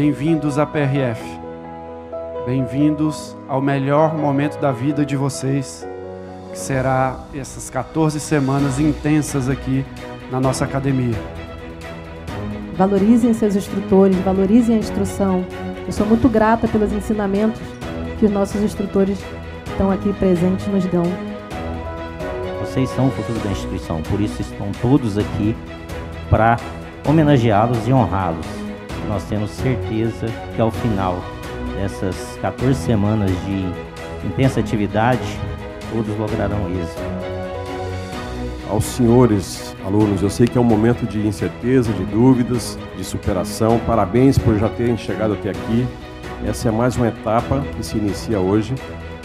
Bem-vindos à PRF. Bem-vindos ao melhor momento da vida de vocês, que será essas 14 semanas intensas aqui na nossa academia. Valorizem seus instrutores, valorizem a instrução. Eu sou muito grata pelos ensinamentos que os nossos instrutores estão aqui presentes nos dão. Vocês são o futuro da instituição, por isso estão todos aqui para homenageá-los e honrá-los. Nós temos certeza que ao final dessas 14 semanas de intensa atividade, todos lograrão êxito. Aos senhores alunos, eu sei que é um momento de incerteza, de dúvidas, de superação. Parabéns por já terem chegado até aqui. Essa é mais uma etapa que se inicia hoje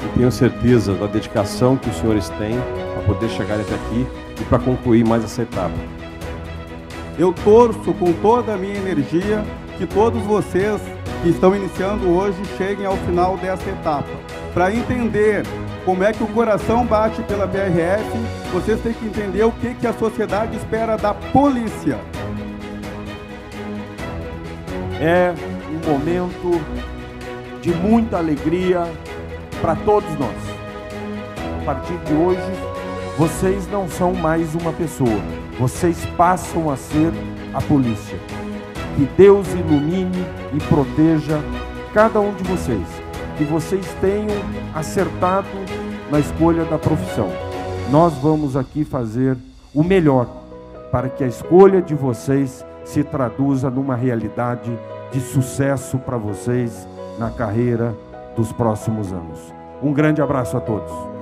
e tenho certeza da dedicação que os senhores têm para poder chegar até aqui e para concluir mais essa etapa. Eu torço com toda a minha energia que todos vocês que estão iniciando hoje cheguem ao final dessa etapa. Para entender como é que o coração bate pela BRF, vocês têm que entender o que, que a sociedade espera da polícia. É um momento de muita alegria para todos nós. A partir de hoje, vocês não são mais uma pessoa, vocês passam a ser a polícia. Que Deus ilumine e proteja cada um de vocês. Que vocês tenham acertado na escolha da profissão. Nós vamos aqui fazer o melhor para que a escolha de vocês se traduza numa realidade de sucesso para vocês na carreira dos próximos anos. Um grande abraço a todos.